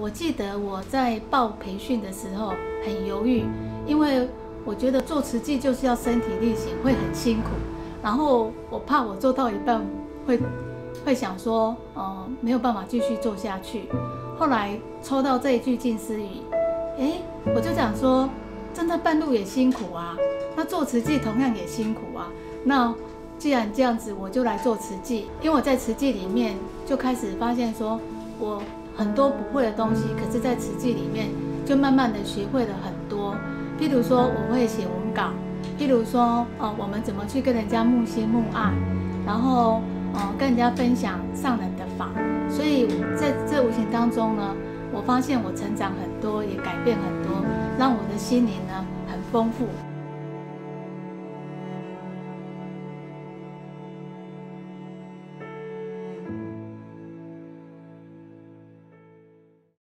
我记得我在报培训的时候很犹豫，因为我觉得做慈济就是要身体力行，会很辛苦。然后我怕我做到一半会会想说，呃，没有办法继续做下去。后来抽到这一句近思语，哎，我就想说，真的半路也辛苦啊，那做慈济同样也辛苦啊。那既然这样子，我就来做慈济，因为我在慈济里面就开始发现说，我。很多不会的东西，可是，在慈济里面就慢慢的学会了很多。譬如说，我会写文稿；譬如说，呃，我们怎么去跟人家木心木爱，然后，呃，跟人家分享上人的法。所以，在这无形当中呢，我发现我成长很多，也改变很多，让我的心灵呢很丰富。